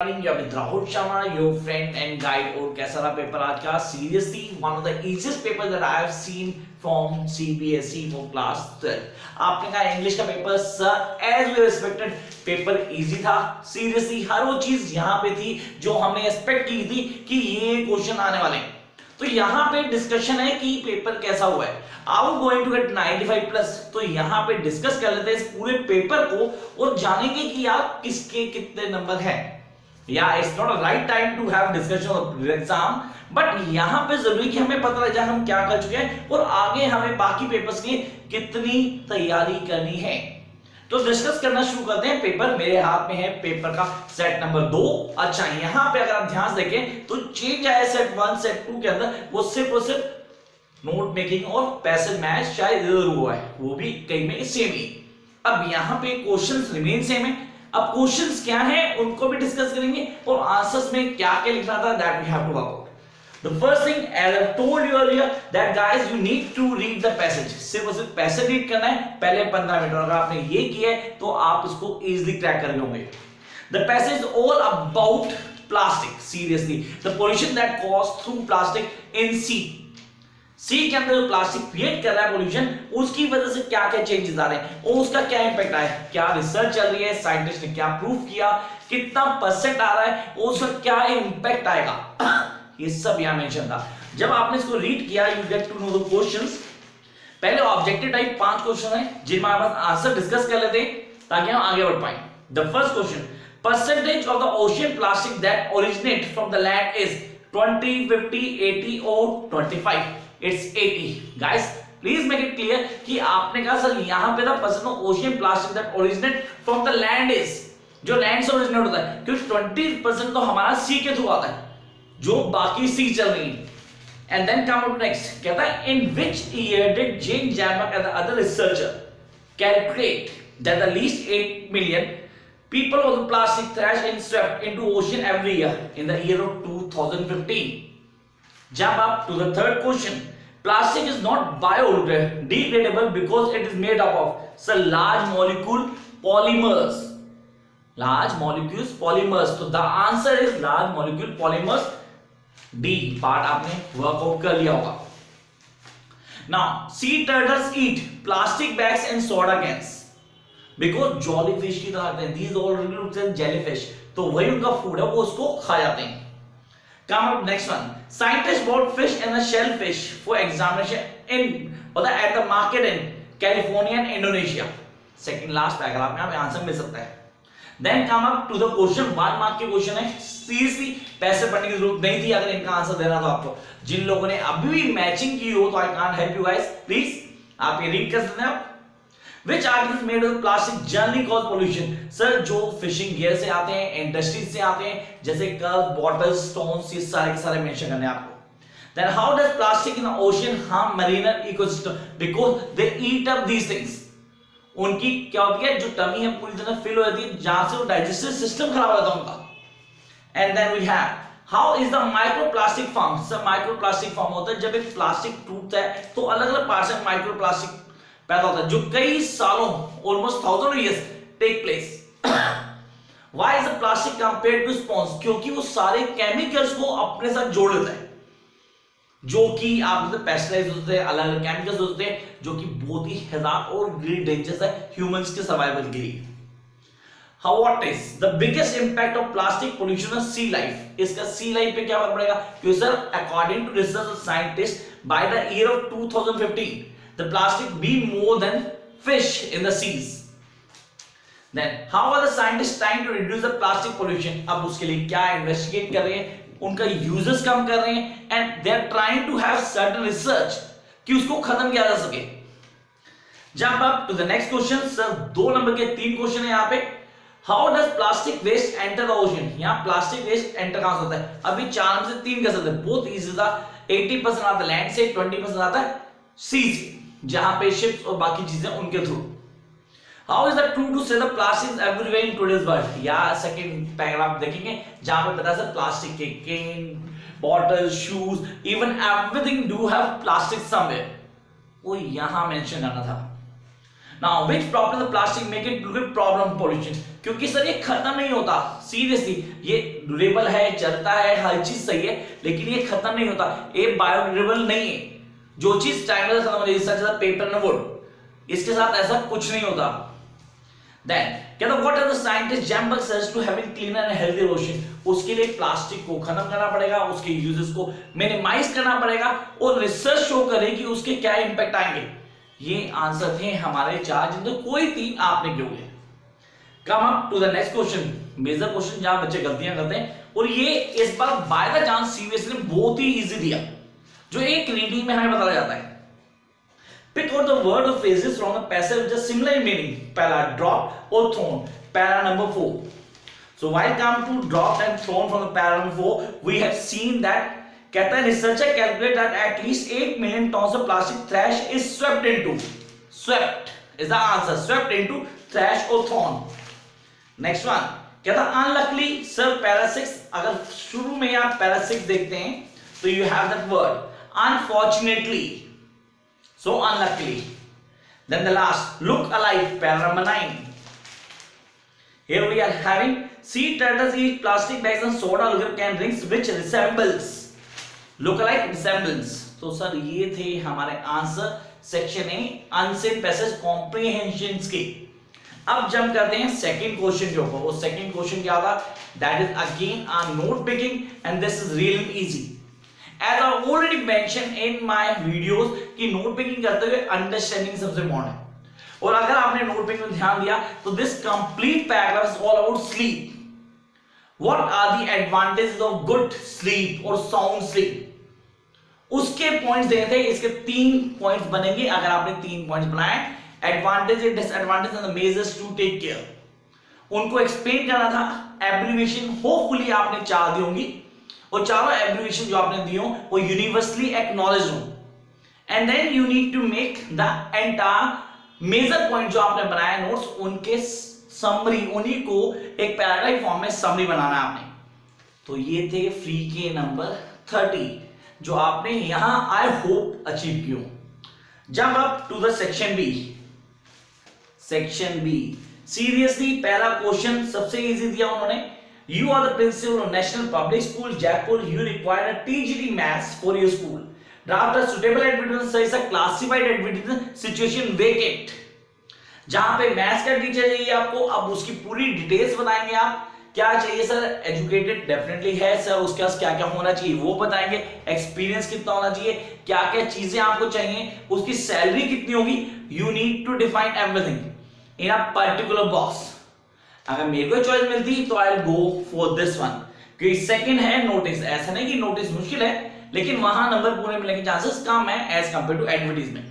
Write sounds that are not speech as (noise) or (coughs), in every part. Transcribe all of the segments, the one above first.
Rahul Sharma, your friend and guide और कैसा रहा पेपर आज का? One of the easiest paper that I have seen from CBSE for class 12 आपने कहा इंग्लिश का paper sir as we paper easy था। सीरियसली हर वो चीज़ यहाँ पे थी जो हमने एक्सपेक्ट की थी कि ये क्वेश्चन आने वाले तो यहाँ पे डिस्कशन है कि पेपर कैसा हुआ है। आउ गोइंग टू गेट 95 प्लस तो यहाँ पे डिस्कस कर लेते हैं इस पूरे पेपर को और जानेंगे कि यार किसके कितने नंबर हैं। या it's not a right time to have discussion of exam but यहाँ पे ज़रूरी कि हमें पता लग जाए हम क्या कर चुके हैं और आगे हमें बाकी पेपर्स की कितनी तैयारी करनी है। तो डिस्कस करना शुरू करते हैं। पेपर मेरे हाथ में है। पेपर का सेट नंबर दो। अच्छा यहाँ पे अगर आप ध्यान देखें तो चेंज आया सेट वन सेट टू के अंदर। वो सिर्फ़ और सिर्फ़ नोट मेकिंग और पैसेज मैच शायद हुआ है। वो भी कई में सेम ही। अब यहाँ पे क्वेश्चंस रिमेन सेम है। अब क्वेश्चंस क्या हैं उनको भी डिस्कस करेंगे और आंसर्स में क्या क्या लिखना था that we have to work The first thing, I told you earlier, that guys you need to read the passage. सिर्फ़ और सिर्फ़ पैसेज रीड करना है पहले 15 मिनट और अगर आपने ये किया है तो आप इसको इजीली क्रैक कर लोगे The passage is all about plastic. Seriously, the pollution that caused through plastic in sea. सी के अंदर प्लास्टिक क्रिएट कर रहा है पोल्यूशन उसकी वजह से क्या क्या चेंजेस आ रहे हैं? और उसका क्या इंपैक्ट आया क्या रिसर्च चल रही है? साइंटिस्ट ने क्या प्रूव किया? कितना परसेंट आ रहा है? और उसका क्या इंपैक्ट आएगा? (coughs) ये सब यहाँ मेंशन था। जब आपने इसको रीड किया you get to know the questions पहले ऑब्जेक्टिव टाइप पाँच क्वेश्चन है, जिनमें आप आंसर डिस्कस कर लेते हैं, ताकि हम आगे बढ़ पाए। The first question percentage of the ocean plastic that originate from the land is 20 50 80 or 25 it's 80 guys please make it clear कि आपने कहा सर, यहाँ पे ना percent of ocean plastic that originate from the land is जो land से originate होता है, क्योंकि 20 परसेंट तो हमारा सी के थ्रू आता है, जो बाकी सी चल रही है। And then come out next कहता है in which year did Jen Jambeck and other researcher calculate that the least 8 million people of the plastic trash and swept into ocean every year in the year of 2015 जब आप to the third question plastic is not biodegradable because it is made up of sir large molecule polymers large molecules polymers तो the answer is large molecule polymers D part आपने work out कर लिया होगा. Now sea turtles eat plastic bags and soda cans because jelly की तरह jellyfish तो वही उनका फ़ूड है, वो उसको खा जाते हैं. Come up next one. Scientists bought fish and a shellfish for examination in or the, at the market in california and indonesia. Second last paragraph में आप आंसर मिल सकता है. Then come up to the question one mark के question है. Seriously पैसे पढ़ने की ज़रूरत नहीं थी अगर इनका आंसर देना था आपको. जिन लोगों ने अभी भी मैचिंग की हो तो I can't help you guys please आप ये रीड कर सकते हैं. आप Which articles made of plastic generally cause pollution? Sir जो फिशिंग गियर से आते हैं इंडस्ट्रीज़ से आते हैं, जैसे कर्व बॉटल्स स्टोन्स ये सारे के सारे मेंशन करने आपको Then how does plastic in the ocean harm marine ecosystem? Because they eat up these things. उनकी क्या होती है जो टमी है, पूरी तरह फिल हो जाती है, जहाँ से वो डाइजेस्टिव सिस्टम खराब हो जाता है उनका and then we have how is the microplastic form sir microplastic form होता है, जब एक प्लास्टिक टूटता है तो अलग अलग पार्ट से माइक्रोप्लास्टिक पैदा होता है, जो कई सालों almost thousand years take place why is the plastic compared to sponge क्योंकि वो सारे केमिकल्स को अपने साथ जोड़ लेता है जो कि आप पेस्टिसाइड्स होते हैं अलग अलग केमिकल्स होते हैं, जो कि बहुत ही हैजार्ड और ग्रेट डेंजरस है ह्यूमंस के सर्वाइवल के लिए How what is the biggest impact of plastic pollution on sea life? इसका sea life पे क्या फ़र्क पड़ेगा? क्योंकि sir according to of scientists by the year of 2015 the plastic be more than fish in the seas. Then, how are the scientists trying to reduce the plastic pollution? अब उसके लिए क्या investigate कर रहे हैं? उनका यूजेस कम कर रहे हैं? And they are trying to have certain research कि उसको खत्म किया जा सके। Jump up to the next question sir दो नंबर के तीन क्वेश्चन है यहाँ पे। How does plastic waste enter the ocean यहाँ प्लास्टिक वेस्ट एंटर कहाँ से होता है? अभी चार में से तीन कर सकते हैं? बहुत इजी था। 80% आता है लैंड से 20% आता है सी से। जहाँ पे शिप्स और बाकी चीज़ें उनके through how is that true to say the plastic everywhere in today's world या सेकंड पैराग्राफ देखेंगे, जहाँ पे पता है प्लास्टिक के can bottle shoes even everything do have plastic somewhere वो यहाँ मेंशन करना था। Now, which problem the plastic make it to problem pollution? क्योंकि सर, ये खत्म नहीं होता। सीरियसली ये ड्यूरेबल है, चलता है, हर चीज़ सही है, लेकिन ये खत्म नहीं होता। ये बायोडिग्रेडेबल नहीं है। जो चीज़ टाइम पेपर एंड वुड इसके साथ ऐसा कुछ नहीं होता। देन कहता what are the scientist Jambeck suggest to having cleaner and healthy ocean उसके लिए प्लास्टिक को खत्म करना पड़ेगा, उसके यूजेस को मिनिमाइज करना पड़ेगा और रिसर्च शो करे कि उसके क्या इंपैक्ट आएँगे। ये आंसर थे हमारे चार जिनमें कोई तीन आपने क्यों come up to the next question major question जहाँ बच्चे गलतियाँ करते हैं। और ये इस बार बाय द चांस सीबीएसई ने बहुत ही इजी दिया। जो एक रीडिंग में हमें बताया जाता है। पिक और third of phrases from a passage just similar meaning पहला ड्रॉप और thrown para number four so why come to drop and thrown from para number four we have seen that कहता है researcher calculate that at least eight million tons of plastic trash is swept in swept is the answer swept into और thrown next one कहता है unluckily sir पैरासिक्स अगर शुरू में आप पैरासिक्स देखते हैं तो you have that word unfortunately so unluckily. Then the last, look alike, paragraph number 9. Here we are having sea turtles eat plastic bags and soda lubricant drinks which resembles. Look alike resemblance. तो sir ये थे हमारे answer section A unseen passage comprehension के अब जम करते हैं second question ऊपर वो सेकंड क्वेश्चन क्या था that is again a note picking and this is really easy as I already mention in my videos कि नोट पिकिंग करते हुए अंडरस्टैंडिंग सबसे इम्पोर्टेंट है। और अगर आपने नोट पिकिंग में ध्यान दिया तो this complete paragraph all about sleep what are the advantages of good sleep और साउंड स्लीप उसके पॉइंट्स देने थे, इसके तीन पॉइंट्स बनेंगे, अगर आपने तीन पॉइंट्स बनाए। Advantage and disadvantage and measures to take care उनको एक्सप्लेन करना था। एब्रिविएशन होपफुली आपने चार दी होंगी। और चारों एब्रिविएशन जो आपने दी हो, वो यूनिवर्सली एक्नॉलेज हो। And then you need to make the entire major point जो आपने बनाया नोट्स उनके समरी उन्हीं को एक पैराग्राफ फॉर्म में समरी बनाना आपने। तो ये थे फ्री के नंबर थर्टी जो आपने यहाँ आई होप अचीव किया जब अब to the section B section B seriously पहला क्वेश्चन सबसे इजी दिया उन्होंने। You are the principal of National Public School, Jaipur. You require a TGT maths for your school. Draft a suitable advertisement says a classified advertisement situation vacant. जहाँ पे maths का teacher चाहिए आपको अब उसकी पूरी डिटेल्स बताएँगे आप क्या चाहिए सर एजुकेटेड डेफिनेटली है सर उसके पास क्या क्या होना चाहिए वो बताएँगे एक्सपीरियंस कितना होना चाहिए क्या क्या चीज़ें आपको चाहिए उसकी सैलरी कितनी होगी you need to define everything in a particular box अगर मेरे को चॉइस मिलती तो I go for this one क्योंकि सेकंड है नोटिस ऐसा नहीं कि नोटिस मुश्किल है, लेकिन वहाँ नंबर पूरे मिलने के चांसेस कम है as compare to advertisement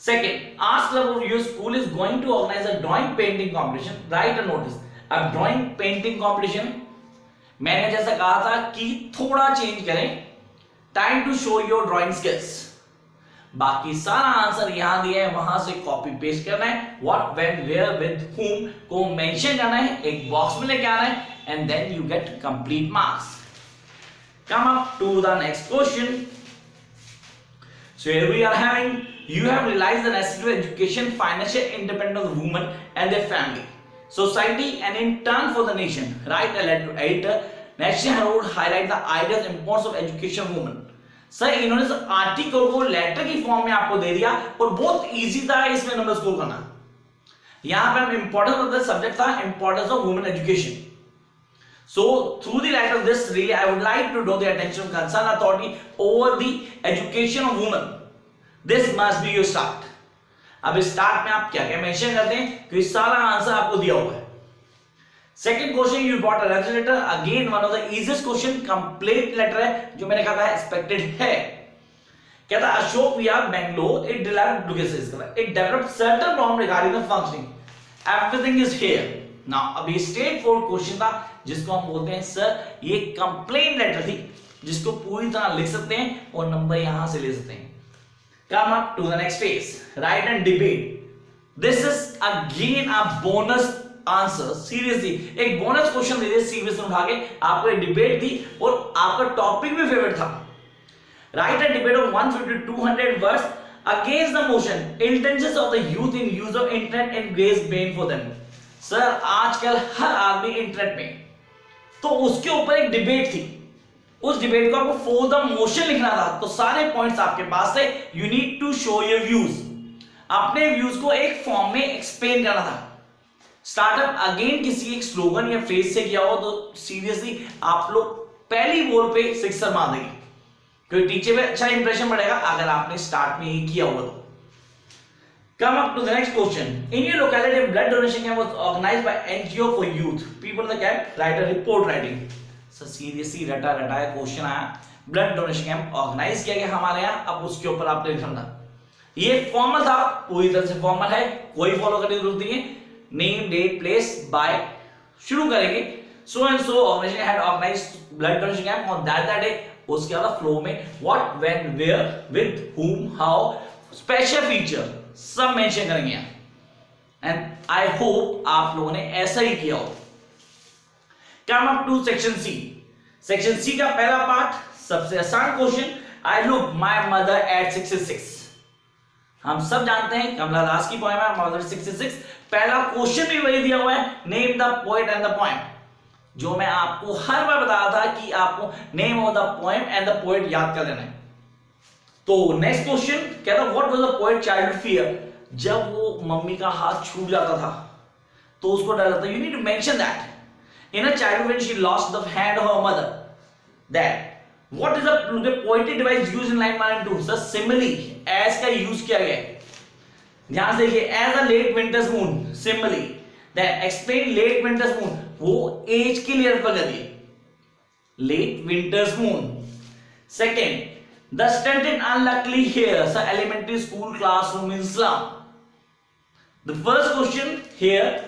second ask club your school is going to organize a drawing painting competition write a notice अब ड्राइंग पेंटिंग कॉम्पिटिशन मैंने जैसा कहा था कि थोड़ा चेंज करें. Time to show your drawing skills बाकी सारा आंसर यहाँ दिया है, वहाँ से कॉपी पेस्ट करना है। व्हाट व्हेन वेयर विद हुम को मेंशन करना है, एक बॉक्स में लेके आना है and then you get complete marks come up to the next question so here we are having you have realize the necessity education financial independence of woman and their family society, and in turn for the nation, write a letter to editor. National road highlight the ideas and importance of education women. Sir इन्होंने article को letter की form में आपको दे दिया और बहुत easy था इसमें नंबर स्कोर करना यहाँ पे हम इंपॉर्टेंस ऑफ़ द सब्जेक्ट था importance of women education So through the light of this, really, I would like to draw the attention of concerned authority over the education of women. This must be your start. अब start में आप क्या क्या mention करते हैं क्योंकि सारा answer आपको दिया हुआ है second question you bought a letter again one of the easiest question complete letter है, जो मैंने कहा था एक्सपेक्टेड है। कहता, Ashok Vihar Bangalore it developed it developed certain problem regarding the functioning everything is here now अभी straight forward question था, जिसको हम बोलते हैं सर ये कंप्लेन लेटर थी, जिसको पूरी तरह लिख सकते हैं और नंबर यहाँ से ले सकते हैं. Come up to the next phase write and debate this is again a bonus answer seriously एक बोनस क्वेश्चन दे दिया सीबीएसई उठा के। आपको एक डिबेट थी और आपका टॉपिक भी फेवरेट था। Write a debate of 150 to 200 words against the motion, intentions of the youth in use of internet and grace brain for them. Sir आजकल हर आदमी इंटरनेट में। तो उसके ऊपर एक डिबेट थी। उस डिबेट को आपको फॉर द मोशन लिखना था। तो सारे पॉइंट्स आपके पास है you need to show your views अपने व्यूज़ को एक फॉर्म में एक्सप्लेन करना था। स्टार्टअप अगेन किसी एक स्लोगन या फ्रेज से किया हो तो सीरियसली आप लोग पहली बोल पे सिक्सर मार देंगे क्योंकि टीचर पे अच्छा इंप्रेशन पड़ेगा अगर आपने स्टार्ट में ही किया हुआ तो Come up to the next question. In your locality, blood donation camp was organized by NGO for youth. People in the camp write a report writing. Seriously रटा रटा है क्वेश्चन आया ब्लड डोनेशन कैंप ऑर्गेनाइज किया गया हमारे यहाँ अब उसके ऊपर आपने लिखना ये फॉर्मल था पूरी तरह से फॉर्मल है कोई फॉलो करने की ज़रूरत नहीं है नेम डेट प्लेस बाय शुरू करेंगे। So and so organization had organized blood donation camp on that that day उसके बाद फ्लो में what when where with whom how special feature सब मेंशन करेंगे एंड आई होप आप लोगों ने ऐसा ही किया हो come up to section C section C का पहला पार्ट सबसे आसान question I look my mother at 66 हम सब जानते हैं कमला दास की पोएम है मदर 66 पहला क्वेश्चन भी वही दिया हुआ है name the poet and the poem जो मैं आपको हर बार बताया था कि आपको name of the poem and the poet याद कर लेना है। तो नेक्स्ट क्वेश्चन कहता what was the poet child fear जब वो मम्मी का हाथ छूट जाता था तो उसको डर लगता you need to mention that in a child when she lost the hand of her mother that what is the poetic device used in line 1 and 2 sir simile as का यूज़ किया गया ध्यान से देखिए as a late winter's moon simply the explain late winter's moon वो as के लिए refer कर दिए late winter's moon second the stunt in unluckily heir sir elementary school classroom in a slum the first question here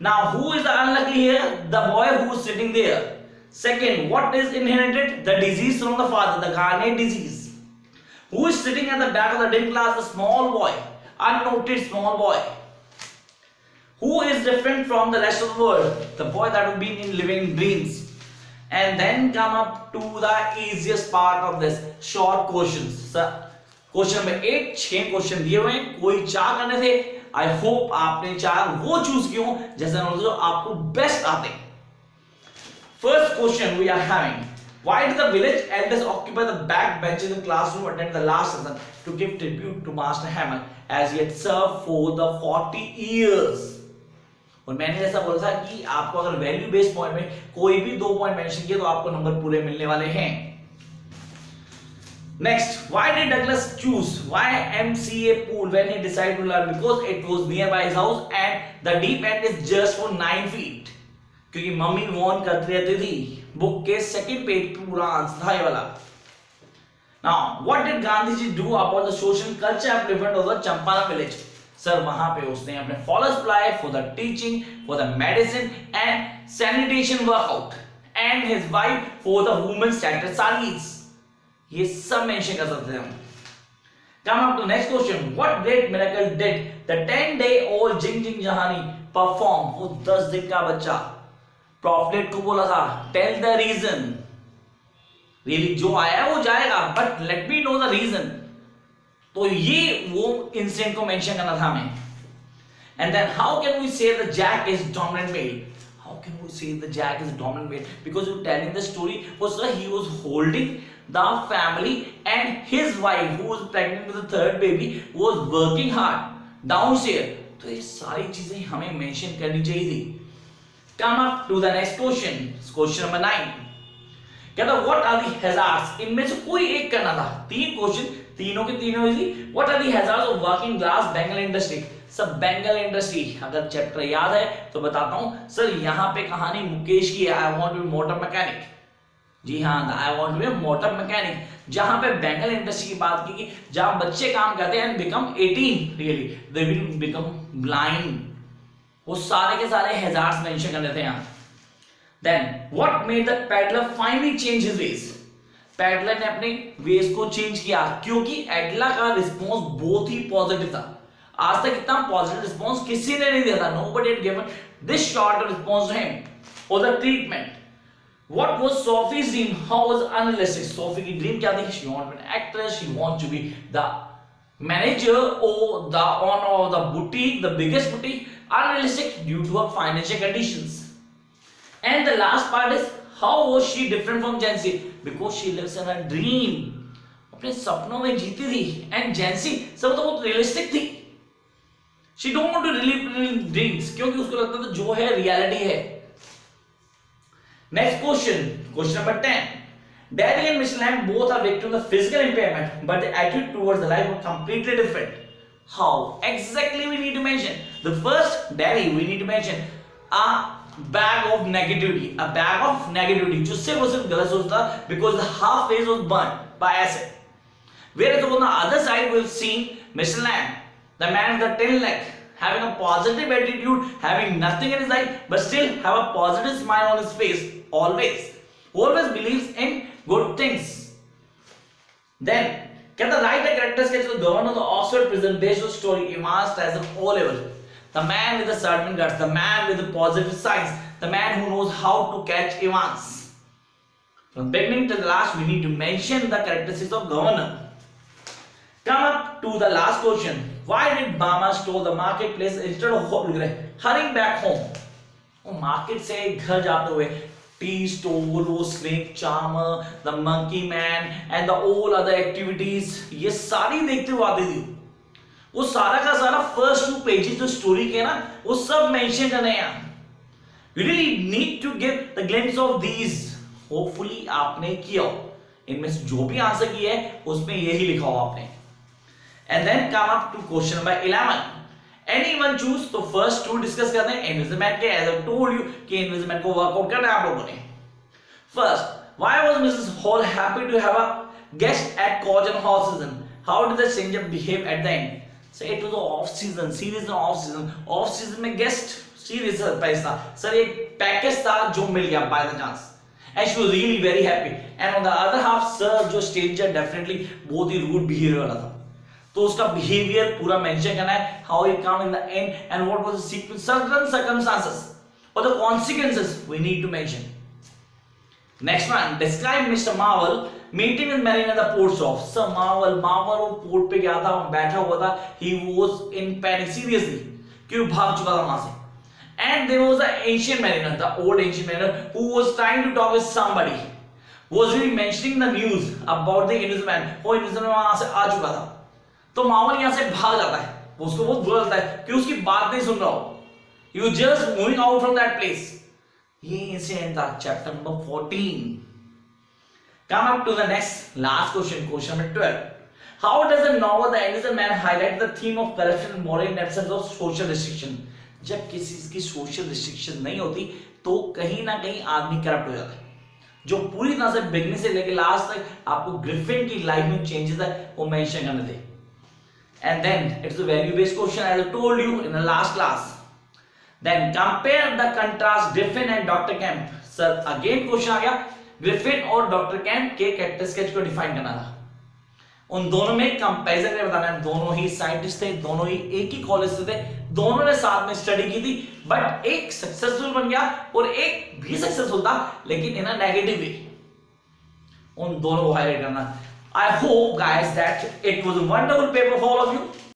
now who is the unluckily heir the boy who sitting there second what is inherited the disease from the father the garnet disease Who is sitting at the back of the dim class? The small boy, unnoted small boy. Who is different from the rest of the world? The boy that will be in living dreams. and then come up to the easiest part of this short questions question number eight छह question दिए हुए हैं कोई चार करने थे I hope आपने चार वो चूज किए हो जैसे जो आपको बेस्ट आते first question we are having Why did the village elders occupy the back benches in the classroom attend the last lesson to give tribute to Master Hammer as he had served for the 40 years? और मैंने ऐसा बोला था कि आपको अगर value based point में कोई भी दो पॉइंट मेंशन किए तो आपको नंबर पूरे मिलने वाले हैं। Did Douglas choose Y MCA pool when he decide to learn because it was near by his house and the deep end is just for 9 feet क्योंकि मम्मी वॉर्न करती रहती थी। बुक के सेकंड पेज पूरा answer था ये वाला now what did Gandhi ji do about the social culture upliftment of the Champaran village sir वहाँ पे उसने अपने फॉलोअर्स बुलाए for the teaching for the medicine and sanitation workout and his wife for the women sector saris ये सब mention कर सकते हैं Come up to next question. What great miracle did the 10 day old Jing Jing Jahani perform? वो 10 दिन का बच्चा प्रॉफलेट को बोला था टेल द रीजन रियली जो आया वो जाएगा but let me know the reason तो ये वो इंसिडेंट को मेंशन करना था हमें. And then how can we say Jack is dominant male how can we say Jack is dominant male because you telling the story he was holding the family and his wife who was pregnant with third baby was working hard down share तो ये सारी चीज़ें हमें mention करनी चाहिए थी. Come up to the next question question number nine कहता what are the hazards इनमें से कोई एक करना था। तीन क्वेश्चन तीनों के तीनों easy what are the hazards of working glass bangle industry सब बेंगल इंडस्ट्री अगर चैप्टर याद है तो बताता हूँ। सर यहाँ पे कहानी मुकेश की I want to be motor mechanic जी हाँ I want to be motor mechanic जहाँ पे बेंगल इंडस्ट्री की बात की जहाँ बच्चे काम करते हैं become 18 really they will become blind वो सारे के सारे हैजार्ड्स मेंशन कर देते हैं then what made the peddler finally change his ways peddler ने अपने वेज को चेंज किया क्योंकि एडला का रिस्पांस बहुत ही पॉजिटिव था आज तक इतना पॉजिटिव रिस्पांस किसी ने नहीं दिया था nobody had given this short response to him for the treatment What was Sophie's dream? How was unrealistic? Sophie की dream क्या थी? She wanted to be an actress. She wanted to be the manager or the owner of the boutique, the biggest boutique. Unrealistic due to her financial conditions. And the last part is how was she different from Jancy? Because she lives in a dream. अपने सपनों में जीती थी and जेंसी सब तो बहुत realistic थी she don't want to relive dreams क्योंकि उसको लगता था जो है रियलिटी है next question question number 10 Daddy and Miss Lamb both are victims of physical impairment, but the attitude towards the life was completely different. How? Exactly we need to mention. The first, Daddy, we need to mention a bag of negativity. A bag of negativity. जो सिर्फ और सिर्फ गलत सोचता because the half face was burnt by acid. Whereas on the other side, we've seen Mr. Lamb, the man with the tin leg, having a positive attitude, having nothing in his life, but still have a positive smile on his face, always. Always believes in good things. Then, can the writer character sketch the governor of the Oxford prison based on story emerged as an O level? The man with the certain guts, the man with the positive signs, the man who knows how to catch events. From beginning to the last, we need to mention the characteristics of governor. Come up to the last question. Why did Bama store the marketplace instead of hurrying back home? वो market से घर जाते हुए वो snake charmer the monkey man and the all other activities ये सारी देखते हुए आती थी। वो सारा का सारा फ़र्स्ट टू पेजेस जो स्टोरी के ना, वो सब मेंशन करने हैं। You really need to give the glimpse of these hopefully आपने किया इनमें से जो भी आंसर किया है, उसमें यही लिखा हो आपने। And then come come to question number number anyone choose तो फ़र्स्ट टू डिस्कस करते हैं इन्विजमेट के एज अ टोल्ड यू कि इन्विजमेट को वर्कआउट करना है आप लोगों ने। First why was Mrs Hall happy to have a guest at cousin Hall season how did the change up behave at the end so it was off season series of season of season में guest series surprise था। Sir एक package था जो मिल गया by the chance and she was really very happy and on the other half sir जो stranger definitely बहुत ही रूड बिहेवियर वाला था। तो उसका बिहेवियर पूरा मेंशन करना है how it come in the end and what was the sequence certain circumstances और the consequences we need to mention next one describe Mr Marvel meeting with marine at the port of sir Marvel Marvel वो port पे गया था, बैठा हुआ था he was in panic seriously क्यों भाग चुका था वहाँ से? And there was an ancient mariner, the old ancient mariner, who was trying to talk with somebody. Was really mentioning the news about the innocent man? वो innocent man वहाँ से आ चुका था। तो मावल यहाँ से भाग जाता है। उसको बहुत बुरा लगता है कि उसकी बात नहीं सुन रहा हो। You just moving out from that place ये इंसिडेंट था chapter number 14 come up to the next, last question question number 12 how does the novel the innocent man highlight the theme of corruption and moral absence of social restriction? जब किसी की social restriction नहीं होती तो कहीं ना कहीं आदमी करप्ट हो जाता है। जो पूरी तरह से बिगनिंग से लेकर लास्ट तक आपको ग्रिफिन की लाइफ में चेंजेस है, वो मेंशन करने थे and then it's a value based question as I told you in the last class. Then compare the contrast Griffin and Dr. Kemp. Sir, again question आ गया Griffin और doctor के character sketch को define करना था उन दोनों में comparison में बताना है दोनों ही साइंटिस्ट थे दोनों ही एक ही कॉलेज से थे दोनों ने साथ में स्टडी की थी बट एक सक्सेसफुल बन गया और एक भी सक्सेसफुल था लेकिन इन नेगेटिव वे उन दोनों को हाईलाइट करना I hope guys that it was a wonderful paper for all of you.